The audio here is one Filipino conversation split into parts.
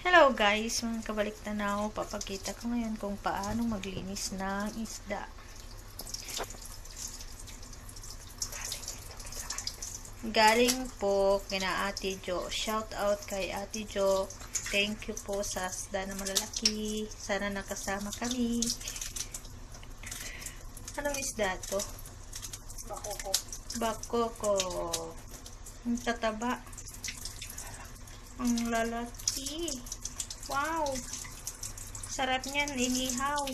Hello guys, mga kabalik tanaw, papakita ko ngayon kung paano maglinis ng isda. Galing po kina Ate Jo. Shout out kay Ate Jo. Thank you po sa isda na malalaki. Sana nakasama kami. Anong isda to? Bakoko. Bakoko. Ang tataba. Ang lalaki. Wow. Sarap niyan, inihaw.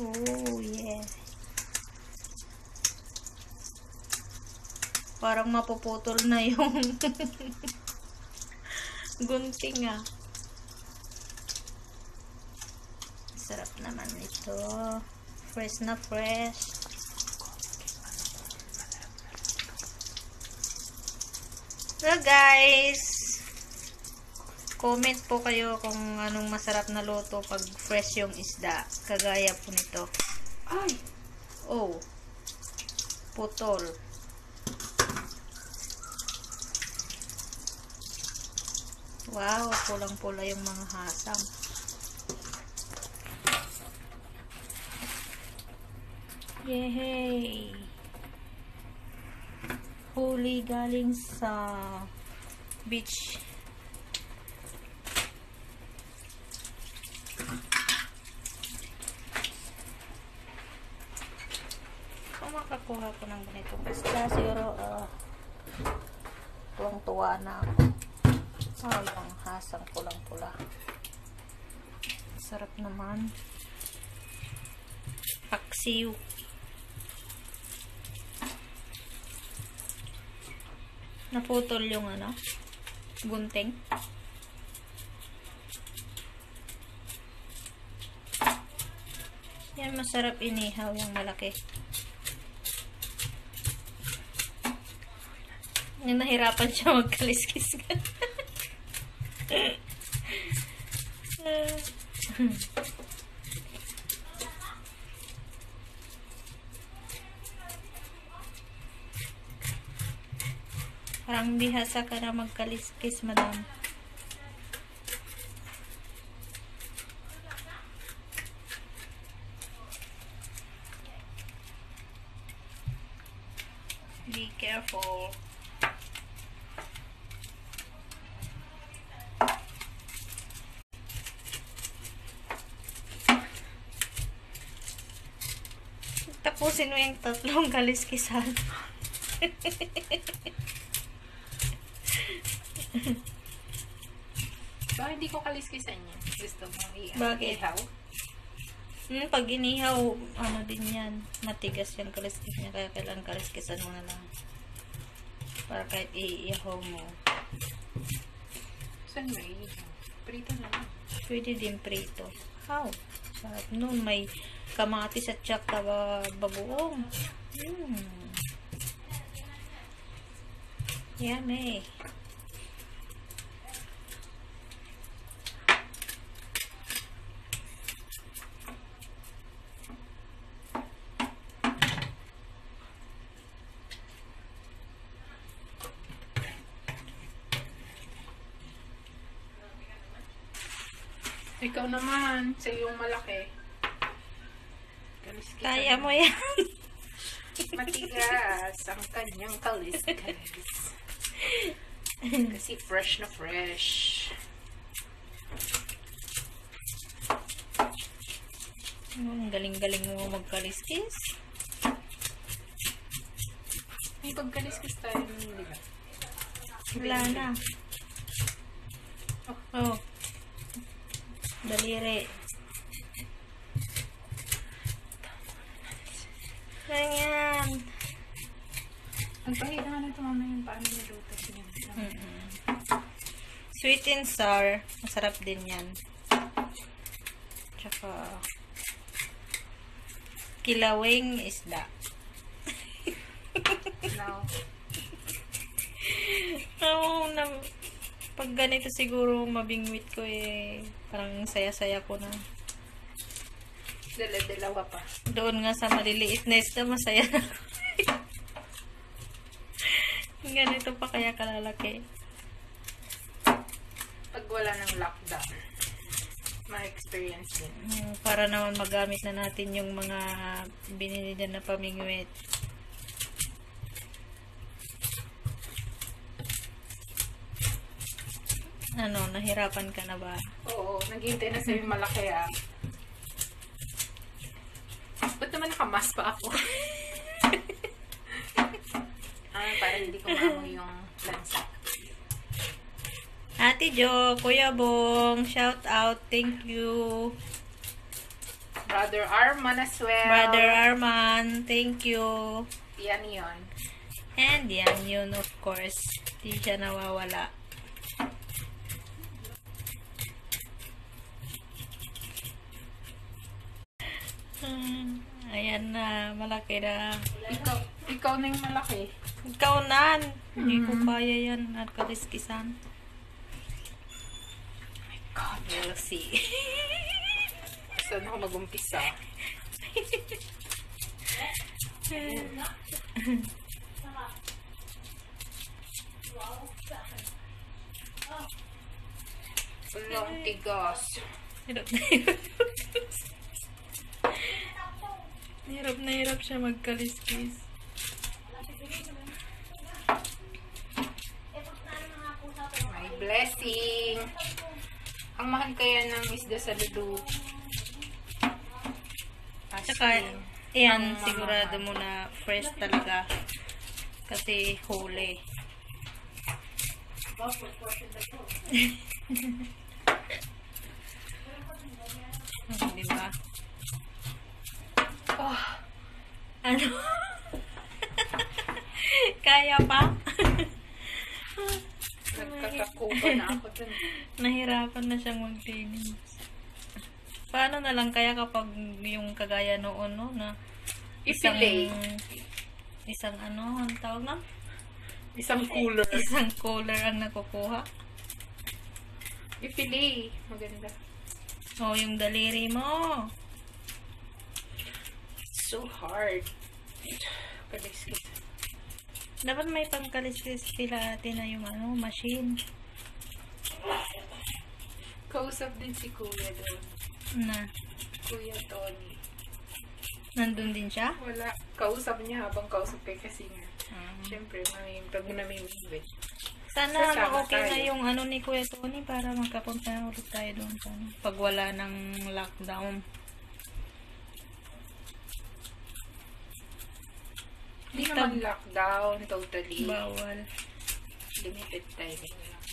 Oh, yeah. Parang mapuputol na yung gunting ah. Sarap naman ito. Fresh na fresh. So guys, comment po kayo kung anong masarap na luto pag fresh yung isda. Kagaya po nito. Ay! Oh, putol. Wow, pulang-pula yung mga hasang. Yay! Huli galing sa beach. Kung makakuha ko ng ganitong isda, siguro uh, tuwang-tuwa na ako. Oh, yung hasang pulang-pula. Sarap naman. Paksiw. Naputol yung ano, gunting. Yan, masarap inihaw yung malaki. Yung nahirapan siya magkaliskis ka. Parang bihasa ka na magkaliskis, madam. Be careful. Tapusin mo yung tatlong kaliskisan. Bakit hindi ko kaliskisan yan? Gusto i- Bakit? ihaw? Hmm, pag inihaw, ano din yan, matigas yung kaliskis niya, kaya kailangan kaliskisan mo na lang. Para kahit iihaw mo. Saan mo ihaw? Prito na lang. Pwede din prito. How? Sarap nun. May kamatis at saka ba bagoong. Hmm. Yummy. Ikaw naman, sa iyong malaki. Kaliskisan. Kaya mo yan. Matigas ang kanyang kaliskis. Kasi fresh na fresh. Ang galing-galing mo magkaliskis. May pagkaliskis tayo nun, di ba? Wala na. Oh. Daliri. Ganyan. Ang pahit na ito mamaya yung paano niluto siya. Mm-mm. Sweet and sour. Masarap din yan. Tsaka kilawing isda. Now, Oo, na, pag ganito siguro mabingwit ko eh, parang saya-saya ko na. dala-dalawa pa. Doon nga sa maliliit na isda, masaya na ako. Ganito pa kaya kalalaki. pag wala ng lockdown. Ma-experience din. Mm, Para naman magamit na natin yung mga binili na pamingwit. Ano, nahirapan ka na ba? Oo, naghihintay na sa'yo yung malaki ah. Ba't naman nakamas pa ako? ah, para hindi ko maamoy yung lansa. Ate Jo, Kuya Bong, shout out, thank you. Brother Arman as well. Brother Arman, thank you. Yan yun. And yan yun, of course. Di siya nawawala. Hmm, Ayan na, malaki na. Ikaw, ikaw na yung malaki. Ikaw nan! Hindi ko kaya yan at kaliskisan. God. We'll see. Saan ako mag-umpisa? Walang tigas. hirap na hirap. hirap na hirap siya magkaliskis. My blessing. Ang mahal kaya ng isda sa ludo. As Tsaka, yan, sigurado mo na fresh talaga. Kasi huli. Ano? Kaya pa? nagkakakupa na ako dun. Nahirapan na siyang mag-training. Paano na lang kaya kapag yung kagaya noon, no, na isang, Ipilay. isang ano, ang tawag na? Isang cooler. Isang cooler ang nakukuha. Ipilay. Maganda. O, yung daliri mo. So hard. Kaliskit. Dapat may pangkaliskis sila ate na yung ano, machine. Kausap din si Kuya doon. Na, Kuya Tony. nandun din siya. Wala. Kausap niya habang kausap kay kasi nga. Ah. Siyempre, may pag namimigwit. Sana Sasama okay na tayo. yung ano ni Kuya Tony para magkapunta na ulit tayo doon ano, pag wala ng lockdown. Hindi naman lockdown totally. Bawal. Limited timing lang.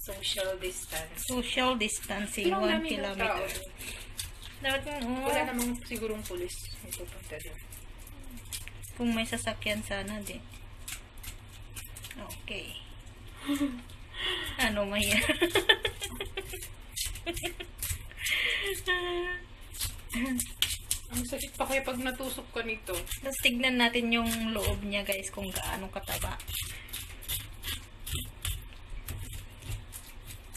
Social distance. Social distancing, Tingnan 1 namin yung tao kilometer. Dapat oo, Wala namang sigurong pulis na pupunta doon. kung may sasakyan sana din. Okay. ano mahirap? Ang sakit pa kaya pag natusok ka nito. Tapos tignan natin yung loob niya guys kung gaano kataba.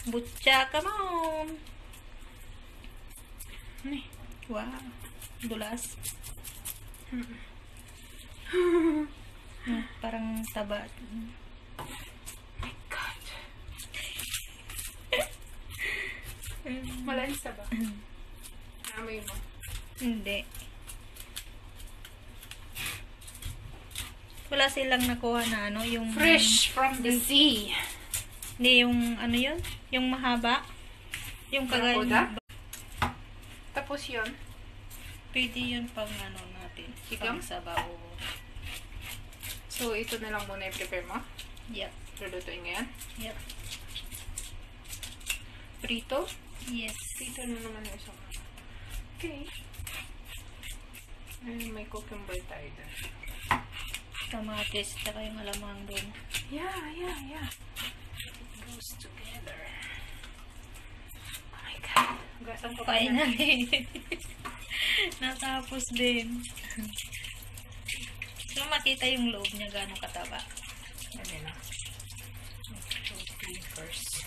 Butya, come on! Ay, Wow. Dulas. Ah, parang taba. my God. Malansa ba? Amoy mo. Hindi. Wala silang nakuha na ano, yung... Fresh from the sea. Hindi, yung ano yun? Yung mahaba? Yung kagaya Tapos yun. Pwede yun pang ano natin. Sigang? Pang sabaw. So, ito na lang muna i-prepare mo. Yep. Lulutuin ngayon. Yep. Prito. Yes. Prito na naman yung isang Okay. Ay, may cucumber tayo doon. Kamatis, tsaka yung alamang doon. Yeah, yeah, yeah. It goes together. Oh my God. Gasan ko Kain na din. Natapos din. so, makita yung loob niya gano'ng kataba. Ano na. So, clean first.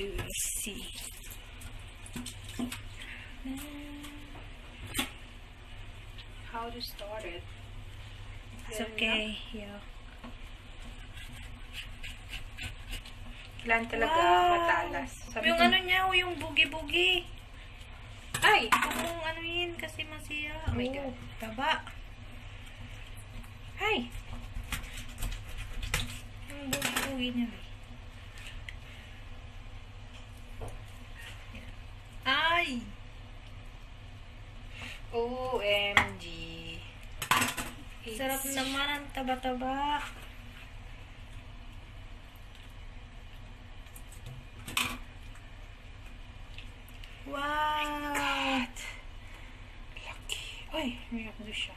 We will see. How to start it? It's okay. Yeah. Kailan talaga Wow! matalas. Sabi yung ano niya, oh, yung bugi-bugi. Ay! Kung ano yun, kasi masaya. Oh my God. Taba. Ay! Yung bugi-bugi niya. eh. Ay! OMG. Sarap naman ang taba-taba. Wow! Lucky. Ay, may ako siya.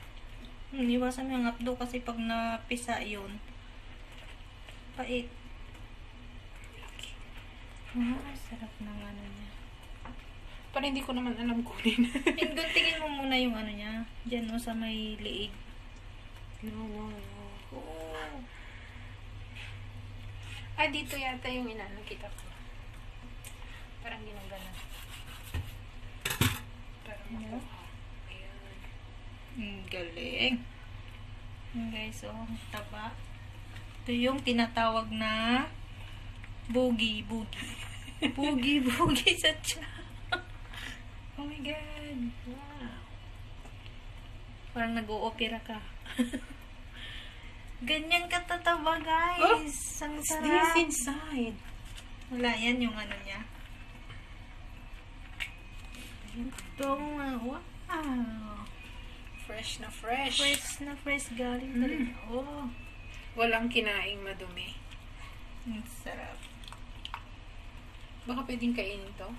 Hmm, iwasan mo yung apdo kasi pag napisa yun, pait. Lucky. Ah, sarap ng ano niya. Parang hindi ko naman alam kunin. Indon, tingin mo muna yung ano niya. Diyan o sa may liig. No, no, no. Oh. Ah, dito yata yung ina. Nakita ko. Parang ginagana. Parang Yeah. makuha. Ayan. Ang galing. Yung guys, oh, taba. Ito yung tinatawag na boogie-boogie. Boogie-boogie sa tiyan. Oh my God. Wow. Parang nag-o-opera ka. Ganyan katataba, guys. Oh, ang sarap. this inside? Wala yan yung ano niya. Ito, uh, wow. Fresh na fresh. Fresh na fresh galing Mm. talaga. Oh, Walang kinaing madumi. ang sarap. Baka pwedeng kainin to?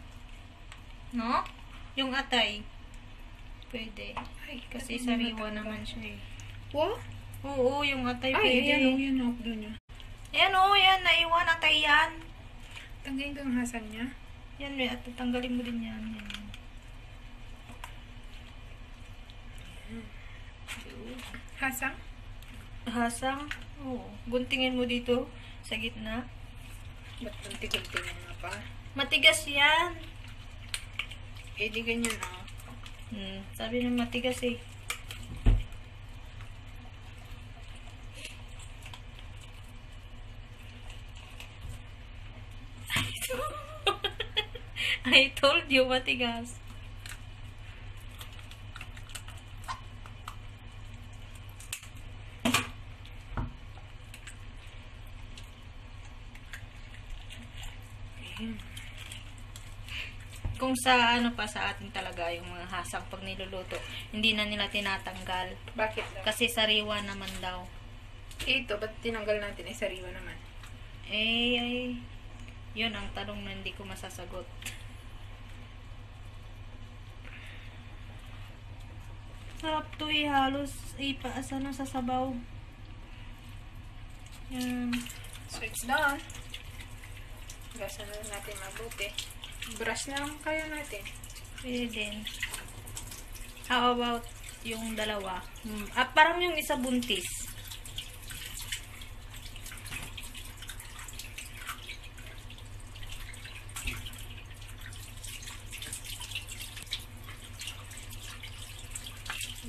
No? Yung atay. Pwede. Ay, Kasi sariwa naman siya eh. What? Oo, yung atay Ay, pwede. ayan o, yan o, doon niya. Yan oh, yan. Naiwan atay yan. Tanggalin ko ang hasan niya. Yan, may at tanggalin mo din yan. yan. Hasang? Hasang. Oo. Guntingin mo dito sa gitna. Ba't kunti-kunti nga pa? Matigas yan. Eh, di ganyan o. Hmm, sabi ng matigas eh. I told you matigas. Kung sa ano pa sa atin talaga yung mga hasang pag niluluto, hindi na nila tinatanggal. Bakit daw? Kasi sariwa naman daw. Ito, ba't tinanggal natin? Eh, sariwa naman. Eh, ay, yun ang tanong na hindi ko masasagot. Sarap to eh, halos ipaasa na sa sabaw. Yan. So, it's done. Gasa na natin mabuti. Brush na lang kaya natin. Pwede din. How about yung dalawa? Hmm. Ah, parang yung isa buntis.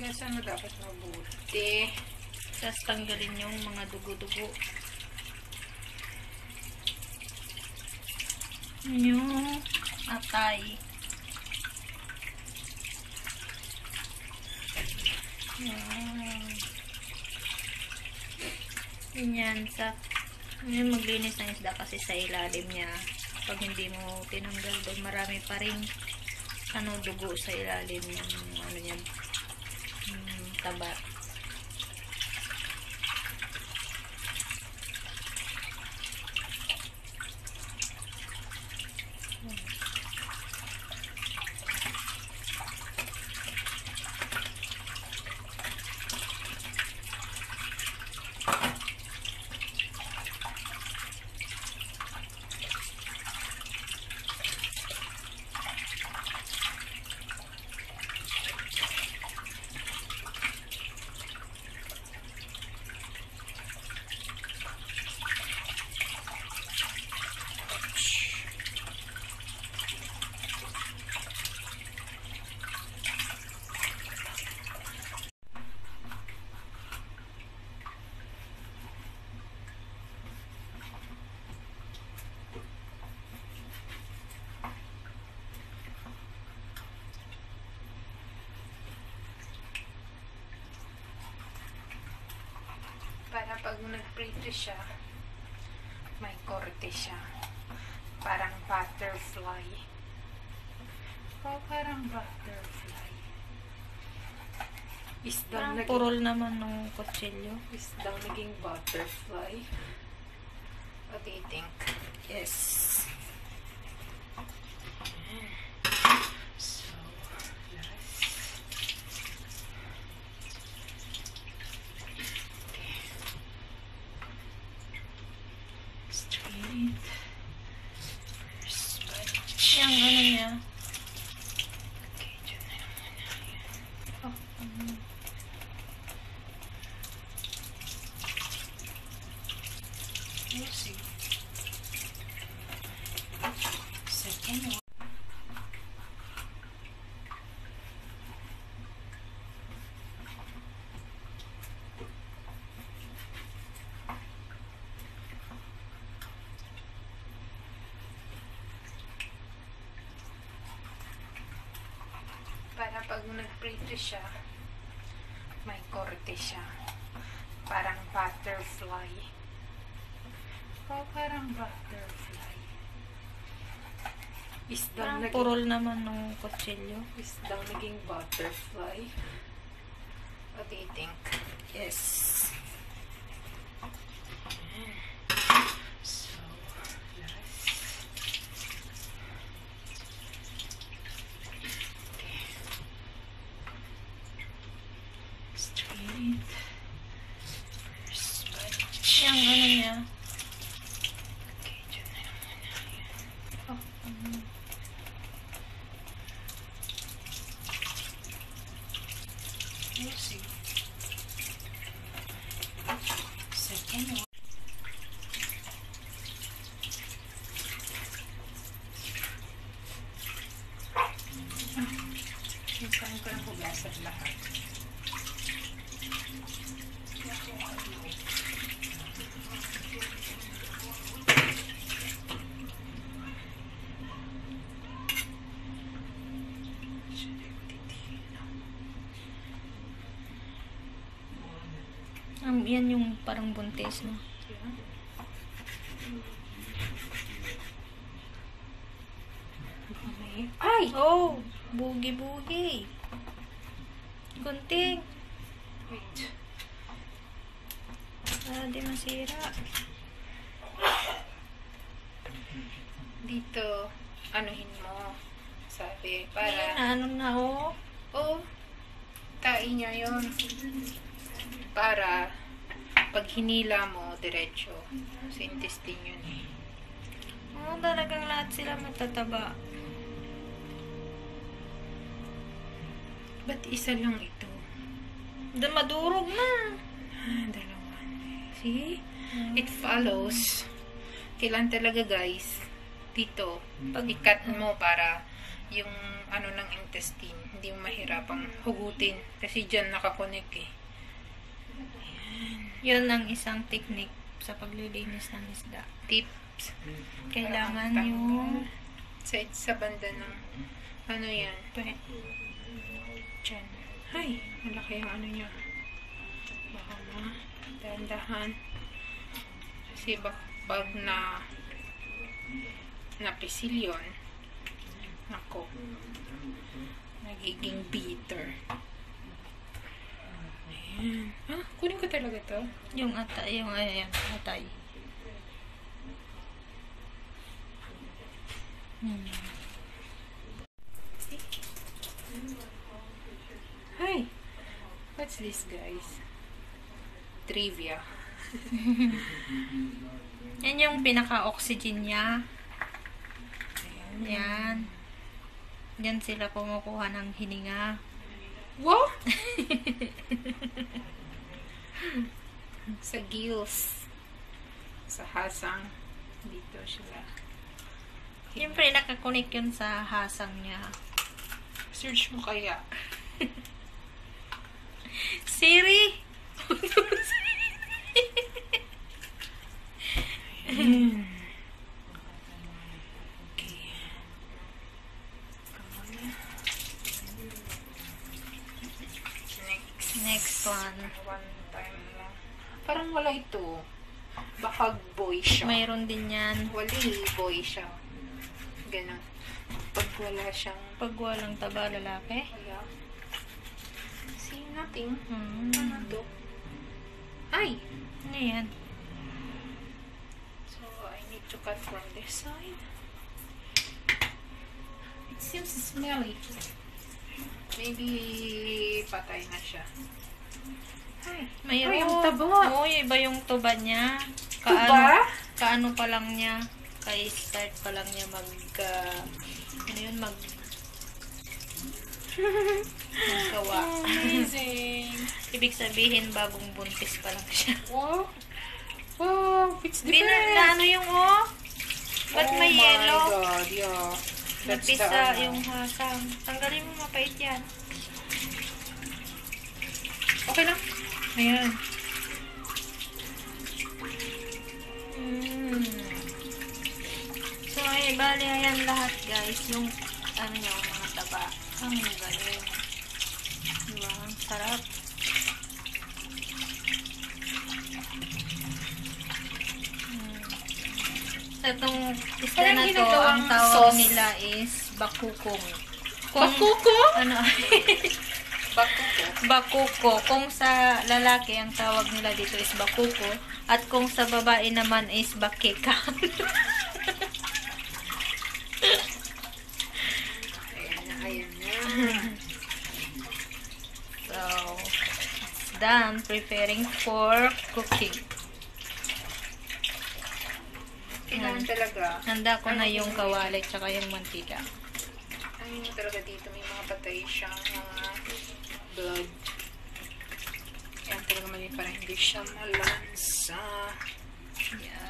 Gasa mo dapat mabuti. Tapos tanggalin yung mga dugo-dugo. Yung atay. Yan. Ganyan. Sa, ngayon maglinis ng isda kasi sa ilalim niya. Pag hindi mo tinanggal doon, marami pa rin ano, dugo sa ilalim ng ano niya, hmm, Para pag nagprito siya, may korte siya. Parang butterfly. Oh, parang butterfly. Isdang Parang naging, purol naman ng kutsilyo. isdang naging butterfly. What do you think? Yes. So, last. Straight. First batch. Yung ano niya. Okay, dyan na lang muna. Yan. Oh, ano. We'll see. Second one. Para pag nagprito siya, may korte siya. Parang butterfly. Oh, parang butterfly. Isdang Parang naging, purol naman ng kutsilyo. isdang naging butterfly. What do you think? Yes. So, last. Straight. First batch. Yung ano niya. Okay, dyan na lang muna. Yan. Oh, ano. We'll see. Second one. Minsan ko hugasan lahat. Um, yan yung parang buntis, no? Ay! Oh, bugi-bugi. Gunting. Wait. Para di masira. Dito, anuhin mo. Sabi, Para para... ano na, oh. Oo. tain niya yun. Para pag hinila mo, diretso. Sa intestine yun eh. Oh, talagang lahat sila matataba. Ba't isa lang ito? Da madurog na. Ah, dalawa. See? It follows. Kailan talaga guys, dito, pag ikat mo para yung ano ng intestine, hindi mo mahirapang hugutin. Kasi dyan nakakonek eh. Yun ang isang technique sa paglilinis ng isda. Tips. Kailangan yung Sa, sa banda ng, ano yan, Pwede. Dyan. Ay, malaki yung ano niya. Baka ma, dahan-dahan. Kasi bak, pag na, napisil yun, nako, nagiging bitter. Ayan. Ah, kunin ko talaga to. yung atay, yung ayan, atay. Hmm. Hi! What's this, guys? Trivia. Yan yung pinaka-oxygen niya. Yan. Yan sila kumukuha ng hininga. What? sa gills. Sa hasang. Dito sila. Siyempre, nakakunik yun sa hasang niya. Search mo kaya. Siri! Na. Next. One. One time. Parang wala pag boy siya. Mayroon din yan. Wali, boy siya. Ganon. Pag wala siyang... Pag walang taba lalaki. Wala. See, nothing. Hmm. Ano to? Ay! Ano yan? So, I need to cut from this side. It seems smelly. Maybe patay na siya. Ay, Mayroon. Ay, ang taba. Oo, yung iba yung tuba niya. Tuba? Kaano pa lang niya. Kay start pa lang niya mag... ah, ano yun? Mag... magkawa. Amazing. Ibig sabihin, bagong buntis pa lang siya. wow. Wow, it's Bina, different. na ano yung oh? Ba't may oh yellow? my God, yeah. That's the Napisa ano. yung hasang. Tanggalin mo, mapait yan. Okay lang. Ayan. Mm. So, ay, bali, ayan lahat, guys. Yung, ano taba. Ang galing. Diba? Ang sarap. Mm. Sa itong isda na to, ang tawag sauce. nila is bakukong. Bakuko? Ano? Bakuko. bakuko. Kung sa lalaki, ang tawag nila dito is bakuko. At kung sa babae naman is bakika. Ayan na, ayan na. so, it's done. Preparing for cooking. Kailangan talaga. Handa ko na yung kawali tsaka yung mantika. Ayun talaga dito. May mga patay siyang mga blood. Kaya talaga mali para hindi siya malansa. Yeah.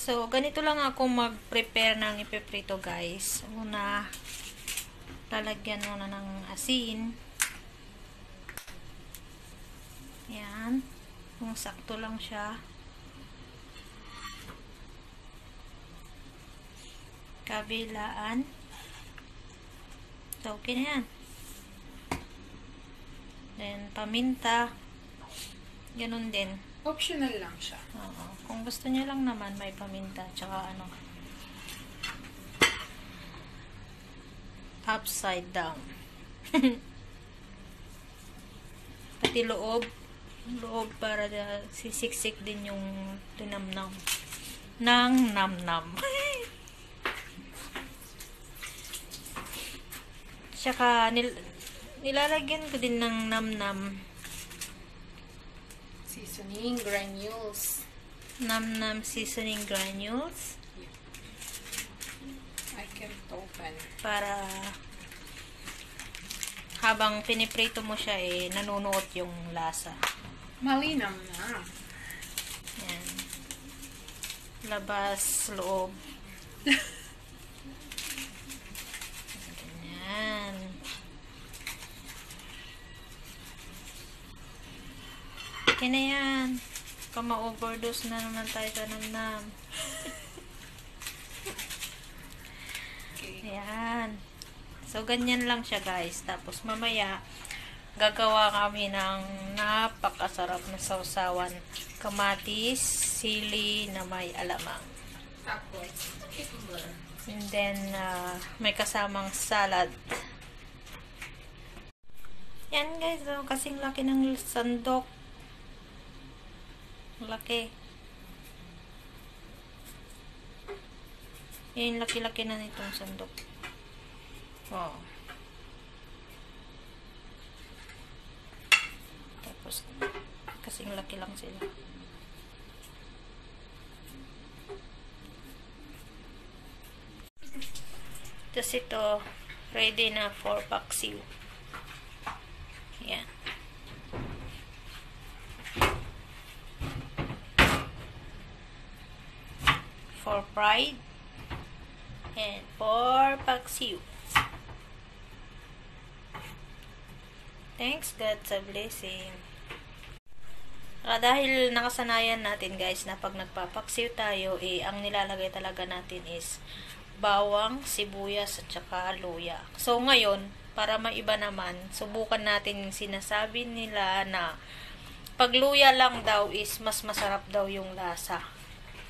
So, ganito lang ako mag-prepare ng ipiprito, guys. Una, lalagyan muna ng asin. Yan. Kung sakto lang siya. Kabilaan. So, okay na yan. Then, paminta. Ganun din. Optional lang siya. Oo. Kung gusto niyo lang naman, may paminta. Tsaka ano. Upside down. Pati loob. Loob para na sisiksik din yung tinamnam. Nang namnam. Tsaka nil nilalagyan ko din ng namnam. Seasoning, granules. Namnam seasoning granules. I can't open. para habang piniprito mo siya eh, nanunuot yung lasa. Malinam na. Yan. Labas, loob. Ganyan. Okay na yan. Baka ma-overdose na naman tayo sa namnam. Okay. Ayan. So, ganyan lang siya, guys. Tapos, mamaya, gagawa kami ng napakasarap na sausawan. Kamatis, sili na may alamang. Tapos, cucumber. And then, uh, may kasamang salad. Yan, guys. Oh, kasing laki ng sandok. Laki. Yan, laki-laki na nitong sandok. Oh. Tapos, kasing laki lang sila. Tapos ito, ready na for paksiw. Yan. For fried and for paksiw. Thanks God sa blessing. Ah, dahil nakasanayan natin guys na pag nagpapaksiw tayo, eh, ang nilalagay talaga natin is bawang, sibuyas, at saka luya. So, ngayon, para maiba naman, subukan natin yung sinasabi nila na pag luya lang daw is mas masarap daw yung lasa.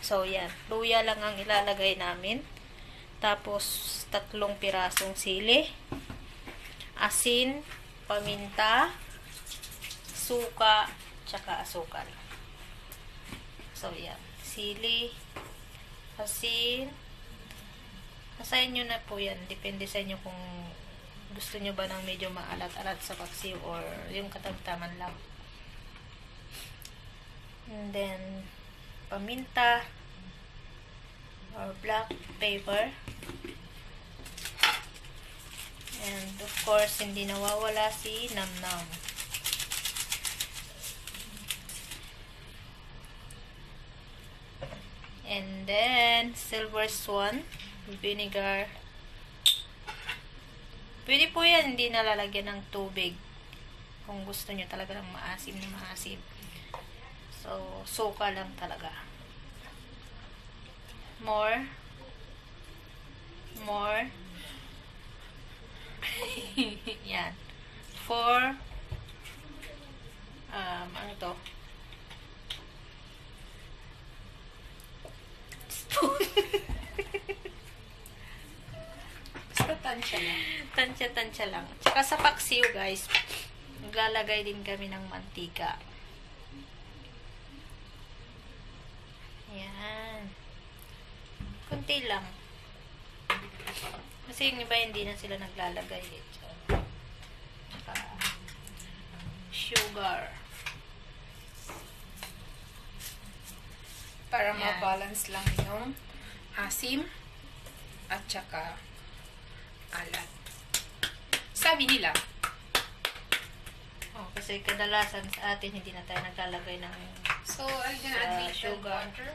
So, yan. Luya lang ang ilalagay namin. Tapos, tatlong pirasong sili. Asin, paminta, suka, tsaka asukal. So, yan. Sili, asin, Kasayin nyo na po yan. Depende sa inyo kung gusto nyo ba ng medyo maalat-alat sa paksiw or yung katamtaman lang. And then, paminta or black pepper. And of course, hindi nawawala si namnam. And then, silver swan, vinegar. Pwede po yan, hindi nalalagyan ng tubig. Kung gusto nyo talaga ng maasim na maasim. So, suka lang talaga. More. More. yan. Four. Um, ano to? Spoon. Basta tansya lang. Tansya-tansya lang. Tsaka sa paksiw, guys, naglalagay din kami ng mantika. Yan. Kunti lang. Kasi yung iba hindi na sila naglalagay. Eh. Tsaka, sugar. Para ma-balance lang yung asim at saka alat. Sabi nila, Oh, kasi kadalasan sa atin hindi na tayo naglalagay ng so, you gonna add water?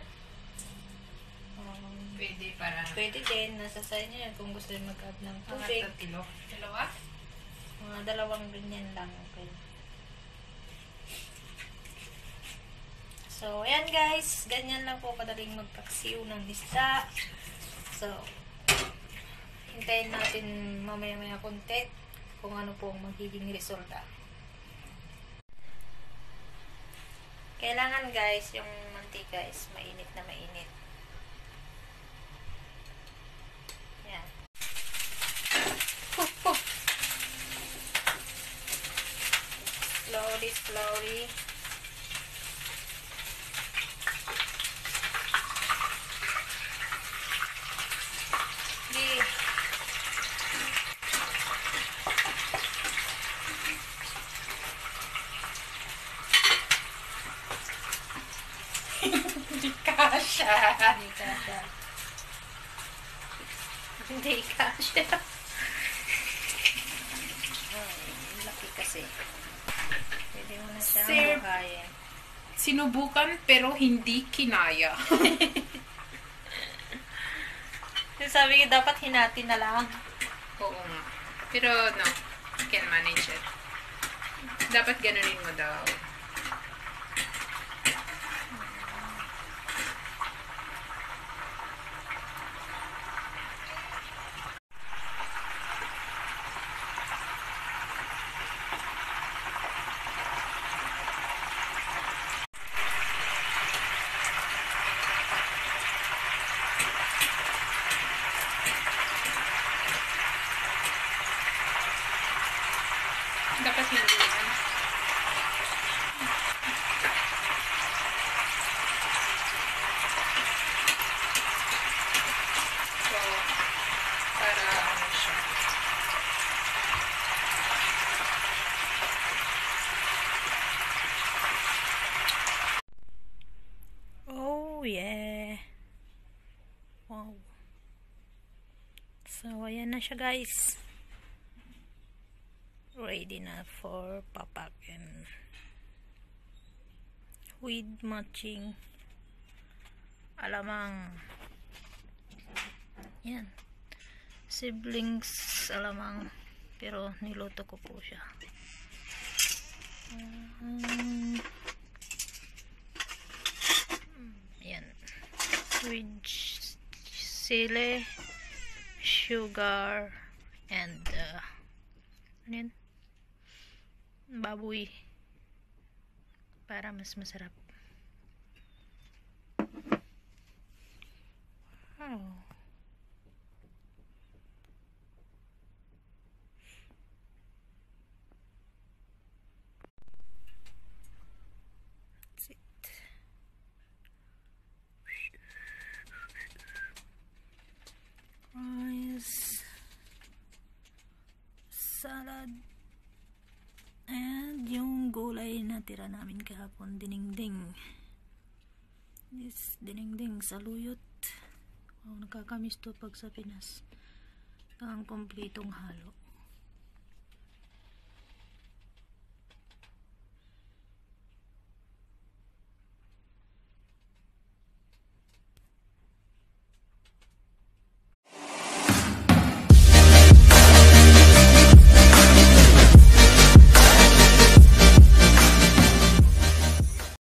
um, Pwede para pwede din. Nasa sa inyo yan kung gusto nyo mag-add ng mga tubig. tatlo. Dalawa? Mga dalawang ganyan lang. Okay. So, ayan guys. Ganyan lang po kadaling magpaksiw ng isda. So, hintayin natin mamaya-maya konti kung ano po ang magiging resulta. Kailangan guys, yung mantika is mainit na mainit. Yan. Huh, huh. Slowly, slowly. Di. Hindi kasha. Hindi kasha. Hindi kasha. Ay, laki kasi. Pwede mo na siyang Sir. buhayin. Sinubukan pero hindi kinaya. Sabi ko, dapat hinati na lang. Oo nga. Pero no, you can manage it. Dapat ganunin mo daw. Dapat hindi yan. So, para ano siya. Oh, yeah. Wow. So, ayan na siya, guys. Ready na for papak and with matching alamang. Yan. Siblings alamang. Pero niluto ko po siya. Um, Ayan. With sili, sugar, and uh, yan? Baboy. Para mas masarap. Wow. Gulay na tira namin kahapon, dinengdeng. This dinengdeng saluyot. Wow, nakakamiss to pag sa Pinas. Ang kompletong halo.